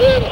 Eat